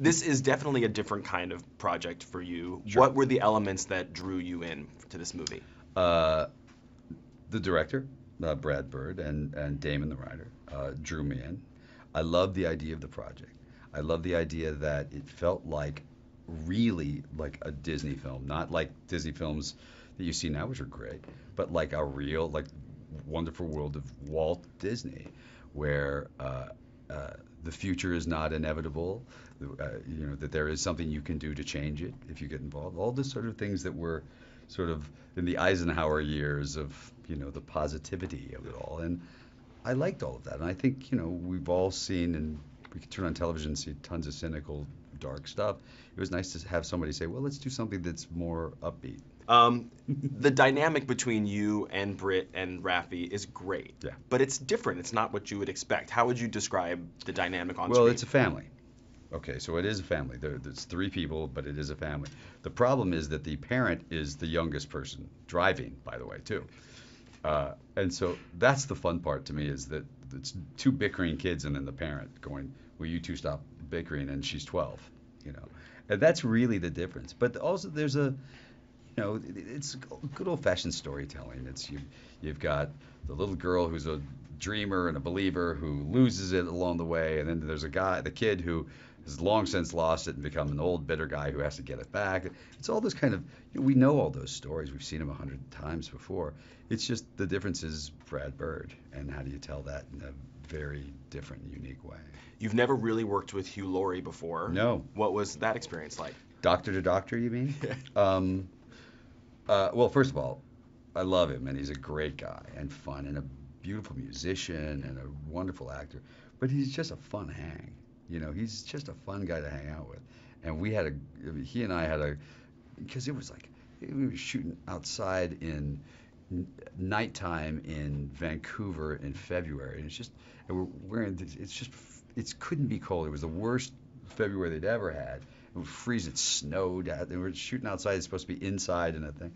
This is definitely a different kind of project for you. Sure. What were the elements that drew you in to this movie? Uh, the director, uh, Brad Bird, and, and Damon the writer, uh, drew me in. I love the idea of the project. I love the idea that it felt like really like a Disney film, not like Disney films that you see now, which are great, but like a real, like wonderful world of Walt Disney, where uh, the future is not inevitable. Uh, you know that there is something you can do to change it if you get involved. All the sort of things that were sort of in the Eisenhower years of you know the positivity of it all, and I liked all of that. And I think you know we've all seen, and we can turn on television and see tons of cynical, dark stuff. It was nice to have somebody say, well, let's do something that's more upbeat. Um, the dynamic between you and Britt and Raffey is great. Yeah. But it's different. It's not what you would expect. How would you describe the dynamic on Well, screen? it's a family. Okay, so it is a family. There, there's three people, but it is a family. The problem is that the parent is the youngest person driving, by the way, too. Uh, and so that's the fun part to me is that it's two bickering kids and then the parent going, "Will you two stop bickering?" And she's 12, you know, and that's really the difference. But also there's a, you know, it's good old-fashioned storytelling. It's you, you've got the little girl who's a dreamer and a believer who loses it along the way, and then there's a guy, the kid who has long since lost it and become an old bitter guy who has to get it back. It's all those kind of, you know, we know all those stories. We've seen them a hundred times before. It's just the difference is Brad Bird, and how do you tell that in a very different, unique way? You've never really worked with Hugh Laurie before. No. What was that experience like? Doctor to doctor, you mean? um, uh, well, first of all, I love him, and he's a great guy and fun, and a beautiful musician and a wonderful actor. But he's just a fun hang. You know, he's just a fun guy to hang out with. And we had a, he and I had a, because it was like we were shooting outside in nighttime in Vancouver in February, and it's just, and we're wearing, this, it's just, it couldn't be cold. It was the worst February they'd ever had. It was freezing. It snowed out. They were shooting outside. It's supposed to be inside and a thing.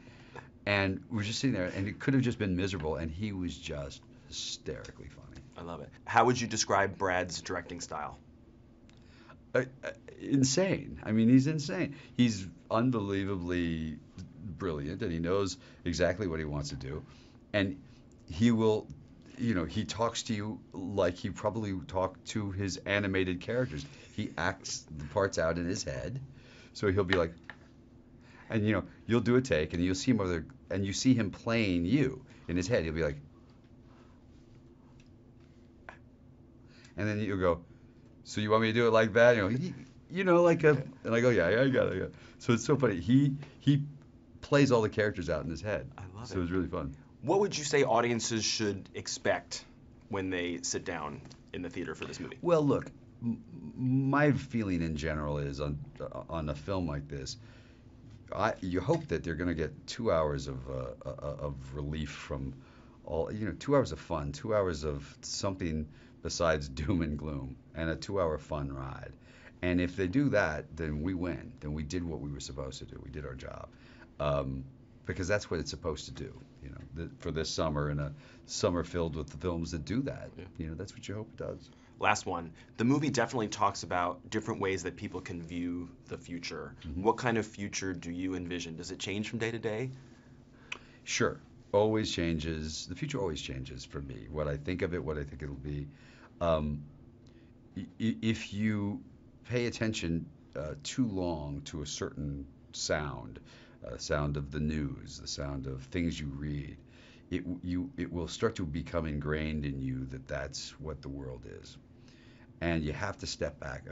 And we were just sitting there, and it could have just been miserable. And he was just hysterically funny. I love it. How would you describe Brad's directing style? Uh, uh, insane. I mean, he's insane. He's unbelievably brilliant, and he knows exactly what he wants to do. And he will, you know, he talks to you like he probably talked to his animated characters. He acts the parts out in his head, so he'll be like, and you know, you'll do a take, and you'll see him over there, and you see him playing you in his head. He'll be like, and then you'll go, so you want me to do it like that? You know, he, you know, like a, and I go, yeah, yeah, I got it. Yeah. So it's so funny. He he plays all the characters out in his head. I love so it. it was really fun. What would you say audiences should expect when they sit down in the theater for this movie? Well, look, m- my feeling in general is on on a film like this, I you hope that they're going to get two hours of uh, uh, of relief from all you know, two hours of fun, two hours of something besides doom and gloom, and a two-hour fun ride. And if they do that, then we win. Then we did what we were supposed to do. We did our job. Um, because that's what it's supposed to do, you know, th- for this summer and a summer filled with the films that do that. Yeah. You know, that's what you hope it does. Last one. The movie definitely talks about different ways that people can view the future. Mm-hmm. What kind of future do you envision? Does it change from day to day? Sure. Always changes. The future always changes for me. What I think of it, what I think it'll be. Um, i- i- if you pay attention uh, too long to a certain sound, uh, sound of the news, the sound of things you read, it you it will start to become ingrained in you that that's what the world is, and you have to step back